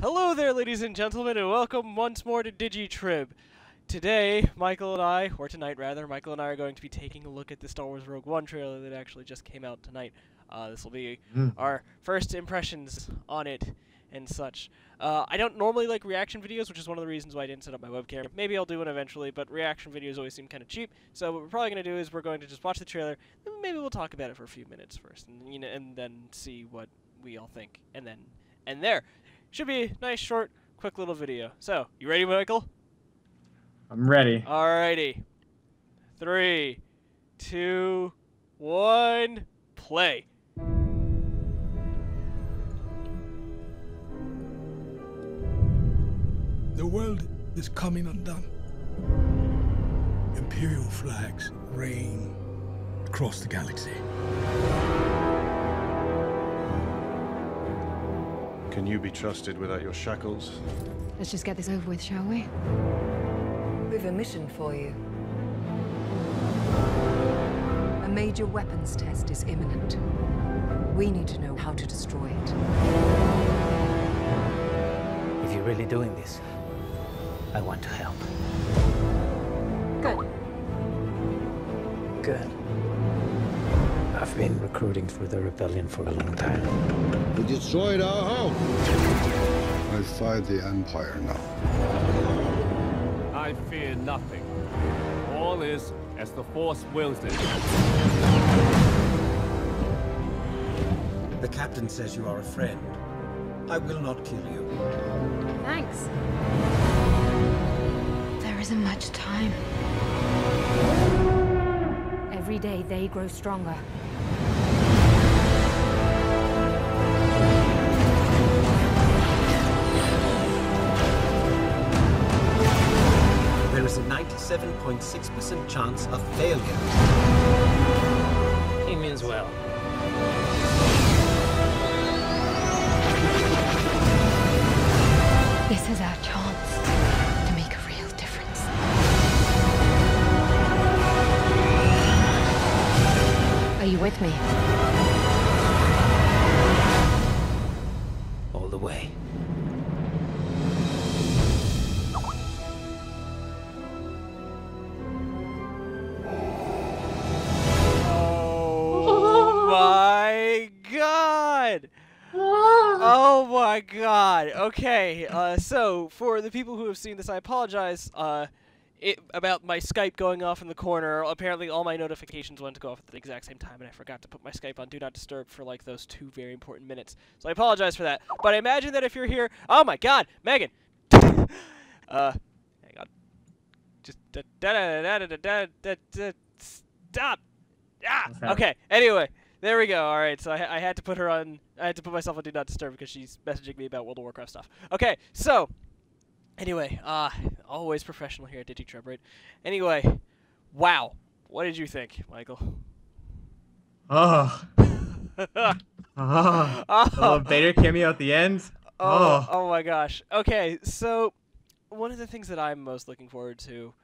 Hello there, ladies and gentlemen, and welcome once more to DigiTrib. Today, Michael and I, or tonight rather, Michael and I are going to be taking a look at the Star Wars Rogue One trailer that actually just came out tonight. Uh, this will be Mm. our first impressions on it and such. Uh, I don't normally like reaction videos, which is one of the reasons why I didn't set up my webcam. Maybe I'll do one eventually, but reaction videos always seem kind of cheap. So what we're probably going to do is we're going to just watch the trailer, and maybe we'll talk about it for a few minutes first, and you know, and then see what we all think, and then and there. Should be a nice, short, quick little video. So, you ready, Michael? I'm ready. Alrighty. Three, two, one, play. The world is coming undone. Imperial flags reign across the galaxy. Can you be trusted without your shackles? Let's just get this over with, shall we? We've a mission for you. A major weapons test is imminent. We need to know how to destroy it. If you're really doing this, I want to help. Good. Good. I've been recruiting for the rebellion for a long time. We destroyed our home. I fight the Empire now. I fear nothing. All is as the Force wills it. The captain says you are a friend. I will not kill you. Thanks. There isn't much time. Every day they grow stronger. There is a 97.6% chance of failure. He means well. This is our chance you with me? All the way. Oh my god! Oh my god. Okay, uh, so for the people who have seen this, I apologize uh, it, about my Skype going off in the corner. Apparently, all my notifications went to go off at the exact same time, and I forgot to put my Skype on Do Not Disturb for, like, those two very important minutes. So I apologize for that. But I imagine that if you're here... Oh, my God! Megan! uh, hang on. Just... Da da da da da da da da Stop! Ah! Okay, anyway. There we go. All right, so I, I had to put her on... I had to put myself on Do Not Disturb because she's messaging me about World of Warcraft stuff. Okay, so anyway, uh, always professional here at DigiTrib, right? Anyway, wow, what did you think, Michael? Oh. Oh. Oh, love Vader cameo at the end. oh, Oh. oh my gosh. Okay, so one of the things that I'm most looking forward to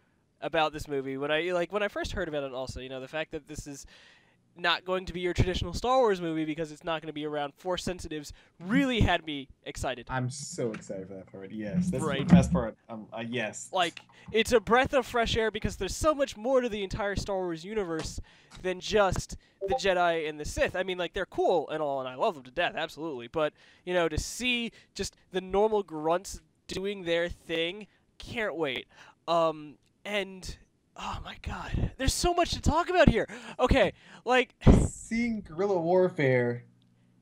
about this movie, when I like when I first heard about it, also, you know, the fact that this is not going to be your traditional Star Wars movie because it's not going to be around Force sensitives really had me excited. I'm so excited for that part. Yes, that's Right. the best part. Um, uh, yes. like it's a breath of fresh air because there's so much more to the entire Star Wars universe than just the Jedi and the Sith. I mean, like they're cool and all, and I love them to death, absolutely. But you know, to see just the normal grunts doing their thing, can't wait. Um, and oh my god, there's so much to talk about here. Okay, like seeing guerrilla warfare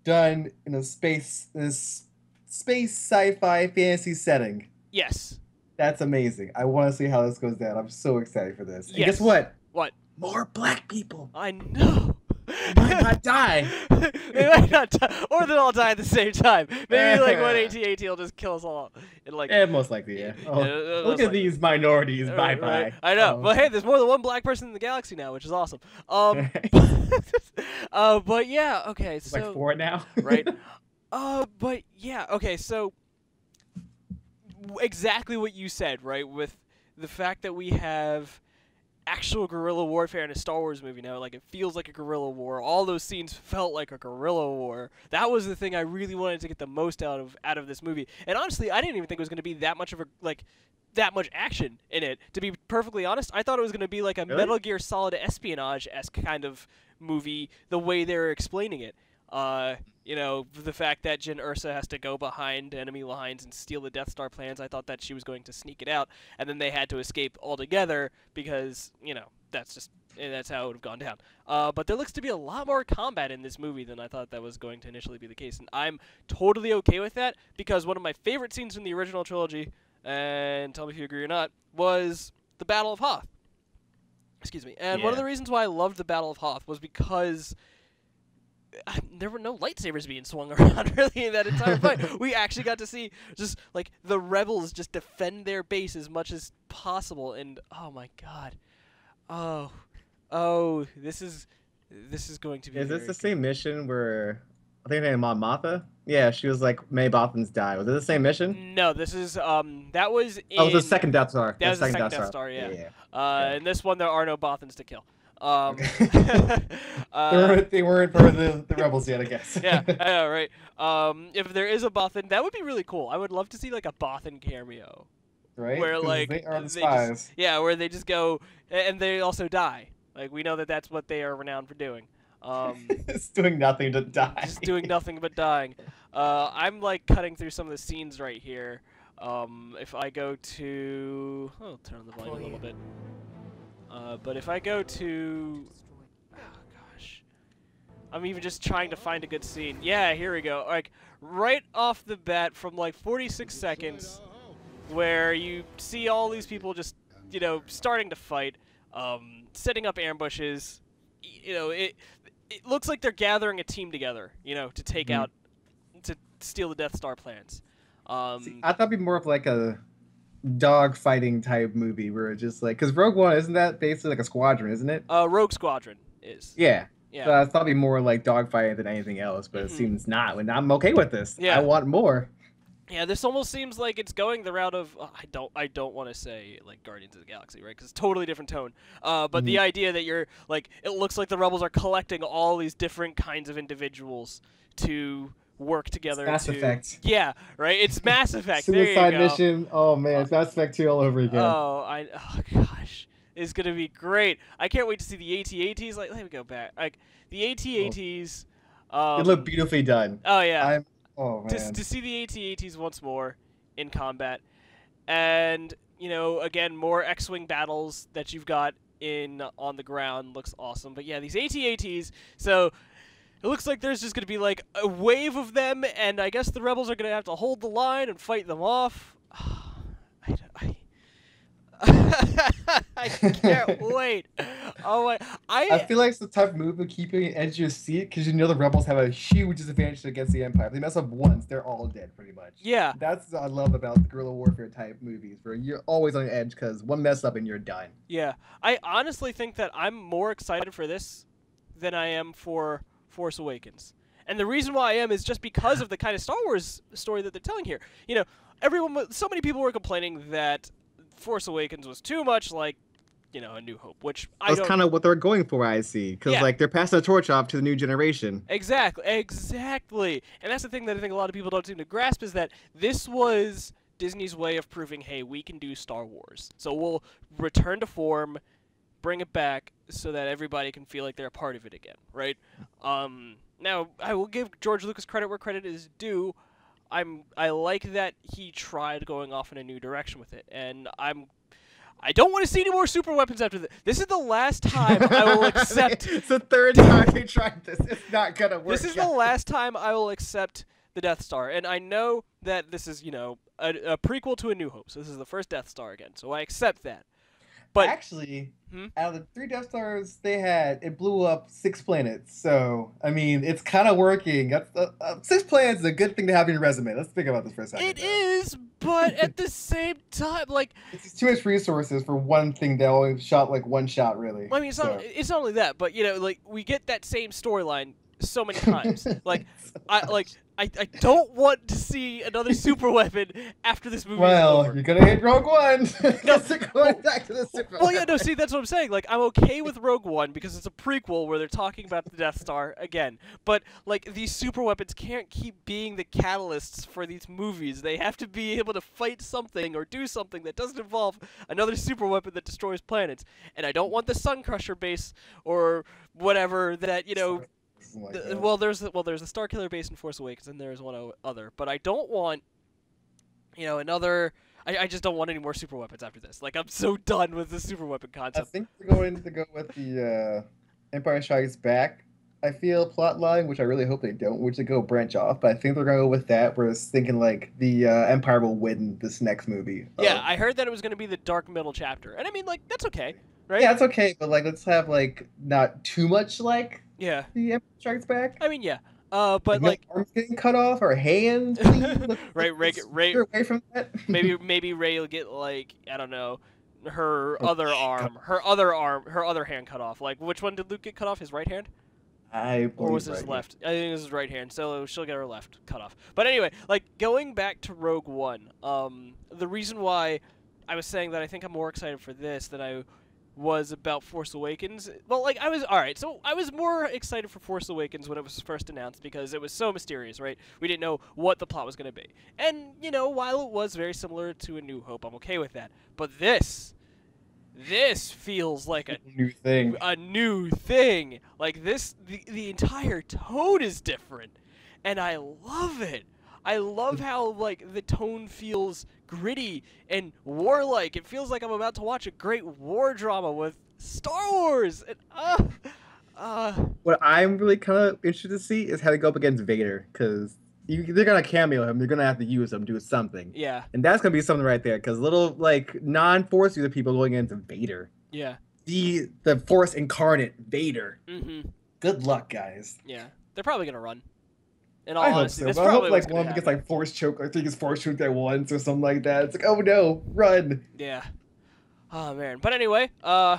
done in a space this space sci-fi fantasy setting. Yes, that's amazing. I want to see how this goes down. I'm so excited for this. And Yes. guess what? What? More black people. I know. Might not die they might not die, or they'll all die at the same time. Maybe like one AT-AT will just kill us all. And like, Yeah, most likely, yeah. Oh, Yeah, look most at likely. these minorities. Uh, bye right. bye. I know, Oh. but hey, there's more than one black person in the galaxy now, which is awesome. Um, uh, but yeah, okay, It's so like four now. right, uh, but yeah, okay, so exactly what you said, right? With the fact that we have actual guerrilla warfare in a Star Wars movie now. Like it feels like a guerrilla war. All those scenes felt like a guerrilla war. That was the thing I really wanted to get the most out of out of this movie. And honestly, I didn't even think it was going to be that much of a like that much action in it. To be perfectly honest, I thought it was going to be like a Really? Metal Gear Solid espionage esque kind of movie. The way they're explaining it. Uh, you know, the fact that Jyn Erso has to go behind enemy lines and steal the Death Star plans, I thought that she was going to sneak it out, and then they had to escape altogether because, you know, that's just eh, that's how it would have gone down. Uh, but there looks to be a lot more combat in this movie than I thought that was going to initially be the case, and I'm totally okay with that because one of my favorite scenes from the original trilogy, and tell me if you agree or not, was the Battle of Hoth. Excuse me. And one of the reasons why I loved the Battle of Hoth was because there were no lightsabers being swung around really in that entire fight. we actually got to see just like the rebels just defend their base as much as possible, and oh my god, oh, oh, this is this is going to be. Is this the good. same mission where I think her name Mon Mothma? Yeah, she was like May Bothans die. Was it the same mission? No, this is um that was in Oh, the second Death Star. That was the second Death Death Star, yeah. yeah. Uh, in this one there are no Bothans to kill. Um, they, uh, weren't, they weren't for the, the rebels yet, I guess. yeah, I know, right. Um, if there is a Bothan, that would be really cool. I would love to see like a Bothan cameo. right? Where 'Cause like they are the they just- yeah, where they just go and they also die. Like we know that that's what they are renowned for doing. Um, it's doing nothing to die. just doing nothing but dying. Uh, I'm like cutting through some of the scenes right here. Um, if I go to, oh, turn on the volume a little bit. Uh, but if I go to, oh gosh, I'm even just trying to find a good scene. Yeah, here we go. Like right off the bat, from like 46 seconds, where you see all these people just, you know, starting to fight, um, setting up ambushes. You know, it it looks like they're gathering a team together. You know, to take Mhm. out, to steal the Death Star plans. Um, See, I thought it'd be more of like a dog fighting type movie where it's just like, because Rogue One isn't that basically like a squadron, isn't it? uh, Rogue Squadron is. Yeah. Yeah. So I thought it'd be more like dog fighting than anything else, but Mhm. it seems not. And I'm okay with this. Yeah. I want more. Yeah, this almost seems like it's going the route of uh, I don't I don't want to say like Guardians of the Galaxy, right? Because it's totally different tone. Uh, but the idea that you're like it looks like the rebels are collecting all these different kinds of individuals to work together. Mass to, Effect. Yeah, right. It's Mass Effect. there you Suicide. Mission. Oh man, it's Mass Effect 2 all over again. Oh, I oh gosh, it's gonna be great. I can't wait to see the AT-ATs. Like, let me go back. Like the AT-ATs. Um, it looked beautifully done. Oh yeah. I'm. Oh to, to see the AT-ATs once more in combat, and you know, again, more X-wing battles that you've got in on the ground looks awesome. But yeah, these AT-ATs. So it looks like there's just gonna be like a wave of them, and I guess the rebels are gonna have to hold the line and fight them off. I, I, I can't wait. Oh my! I, I feel like it's the type of movie keeping you edge of your seat because you know the rebels have a huge disadvantage against the Empire. If they mess up once, they're all dead, pretty much. yeah. That's what I love about the guerrilla warfare type movies, where you're always on edge because one mess up and you're done. Yeah, I honestly think that I'm more excited for this than I am for Force Awakens. And the reason why I am is just because of the kind of Star Wars story that they're telling here. You know, everyone, so many people were complaining that Force Awakens was too much like, you know, A New Hope, which I That's kind of what they're going for, I see. Because Yeah. like they're passing the torch off to the new generation. Exactly, exactly. And that's the thing that I think a lot of people don't seem to grasp is that this was Disney's way of proving, hey, we can do Star Wars. So we'll return to form, bring it back so that everybody can feel like they're a part of it again, right? Um, now, I will give George Lucas credit where credit is due. I'm I like that he tried going off in a new direction with it, and I'm I don't want to see any more super weapons after this. This is the last time I will accept it's the third time they tried this. It's not gonna work. this is the last time I will accept the Death Star, and I know that this is, you know, a, a prequel to A New Hope. So this is the first Death Star again. So I accept that. But actually, Hmm? out of the three Death Stars they had, it blew up six planets. So I mean, it's kind of working. That's, uh, uh, six planets is a good thing to have in your resume. Let's think about this for a second. it though. is, but at the same time, like, It's too much resources for one thing They only shot like one shot, really. I mean, it's not, it's not only that, but you know, like we get that same storyline so many times. like I like I, I don't want to see another super weapon after this movie Well, you're gonna hit Rogue One. No. Going back to the super. Well, yeah, no, see, that's what I'm saying. Like, I'm okay with Rogue One because it's a prequel where they're talking about the Death Star again. But, like, these super weapons can't keep being the catalysts for these movies. They have to be able to fight something or do something that doesn't involve another super weapon that destroys planets. And I don't want the Sun Crusher base or whatever that, you know. Like th- well, there's the, well, there's the Star Killer base in Force Awakens, and there's one other. But I don't want, you know, another. I, I just don't want any more super weapons after this. Like I'm so done with the super weapon concept. I think they're going to go with the uh, Empire Strikes Back. I feel plot line, which I really hope they don't, which they go branch off. But I think they're going to go with that. Whereas thinking like the uh, Empire will win this next movie. Yeah, Uh, I heard that it was going to be the dark middle chapter, and I mean, like that's okay, right? yeah, it's okay. But like, let's have like not too much like Yeah. the Empire Strikes Back. I mean, yeah. Uh, but no like, arms getting cut off or hands. Right, Ray, let's Ray, away from that. maybe maybe Rey will get like I don't know, her Oh, other arm, her other arm, her other hand cut off. Like, which one did Luke get cut off? His right hand. I or was his right. left? I think it was his right hand, so she'll get her left cut off. But anyway, like going back to Rogue One, um, the reason why I was saying that I think I'm more excited for this than I was about Force Awakens. Well, like I was all right, so I was more excited for Force Awakens when it was first announced because it was so mysterious, right? We didn't know what the plot was going to be, and you know, while it was very similar to A New Hope, I'm okay with that. But this. This feels like a New thing. a new thing. Like this, the, the entire tone is different, and I love it. I love how like the tone feels gritty and warlike. It feels like I'm about to watch a great war drama with Star Wars. And uh, uh, What I'm really kind of interested to see is how they go up against Vader, because they're gonna cameo him. They're gonna have to use him, do something, yeah, and that's gonna be something right there. Because little like non-Force user people going into Vader, yeah, the the Force incarnate Vader. mm-hmm, Good luck, guys. yeah. They're probably gonna run. In all I hope honesty, so. But I hope like one happen. gets like force choke. I think it's force choked at once or something like that. It's like, oh no, run. Yeah. Oh man. But anyway, uh,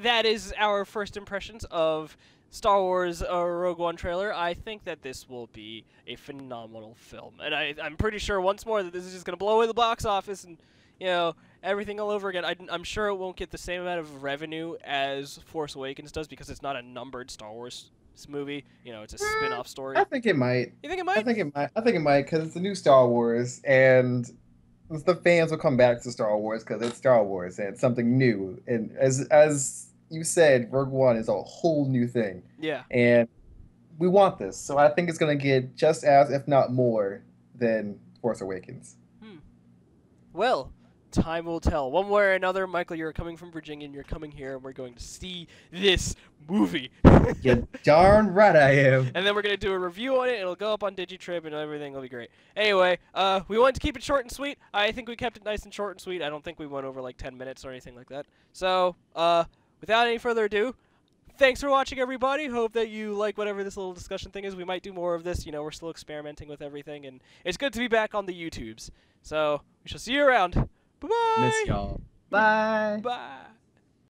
that is our first impressions of Star Wars uh, Rogue One trailer. I think that this will be a phenomenal film, and I, I'm pretty sure once more that this is just gonna blow away the box office and you know everything all over again. I, I'm sure it won't get the same amount of revenue as Force Awakens does because it's not a numbered Star Wars movie. You know, it's a eh, spin-off story. I think it might. You think it might? I think it might. I think it might because it's a new Star Wars, and the fans will come back to Star Wars because it's Star Wars and it's something new. And as as you said, Rogue One is a whole new thing, Yeah. and we want this. So I think it's gonna get just as, if not more, than Force Awakens. Hmm. Well, time will tell. One way or another, Michael, you're coming from Virginia and you're coming here, and we're going to see this movie. You darn right I am. and then we're going to do a review on it. It'll go up on Digitrib, and everything will be great. Anyway, uh, we wanted to keep it short and sweet. I think we kept it nice and short and sweet. I don't think we went over like 10 minutes or anything like that. So, uh, without any further ado, thanks for watching, everybody. Hope that you like whatever this little discussion thing is. We might do more of this. You know, we're still experimenting with everything, and it's good to be back on the YouTubes. So, we shall see you around. Bye-bye. Miss y'all. Bye. Bye.